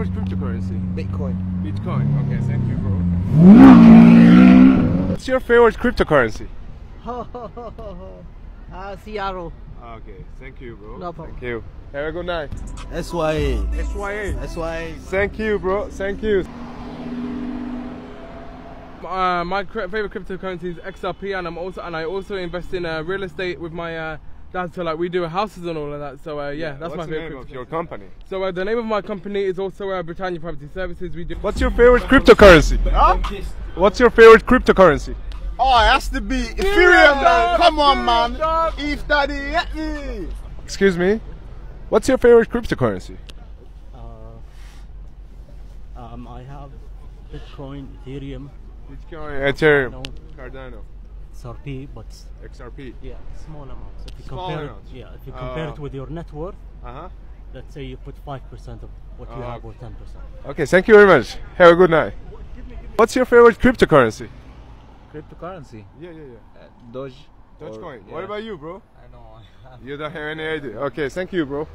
What's cryptocurrency? Bitcoin. Bitcoin. Okay, thank you, bro. What's your favorite cryptocurrency? uh, CRO. Okay, thank you, bro. No problem. Thank you. Have a good night. SYA. SYA. SYA. Thank you, bro. Thank you. Uh, my favorite cryptocurrency is XRP, and I'm also and I also invest in uh, real estate with my uh, dad. So like we do houses and all of that. So uh, yeah, that's my favorite. What's my the favorite. name of your company? So uh, the name of my company is also uh, Britannia Property Services. We do. What's your favorite cryptocurrency? Huh? What's your favorite cryptocurrency? Oh, it has to be Ethereum, man. Come on, man. Eve Daddy, get me. Excuse me. What's your favorite cryptocurrency? Uh, um, I have Bitcoin, Ethereum, Bitcoin, Ethereum, no, Cardano, XRP, but XRP. yeah, small amounts. If you Small compare amounts. it, yeah, if you compare Uh, it with your net worth, Uh huh. let's say you put five percent of what you Oh, have or ten percent. Okay, thank you very much. Have a good night. What's your favorite cryptocurrency? Cryptocurrency. Yeah, yeah, yeah. Uh, Doge. Dogecoin. or- What about you, bro? I know. You don't have any idea. Okay, thank you, bro.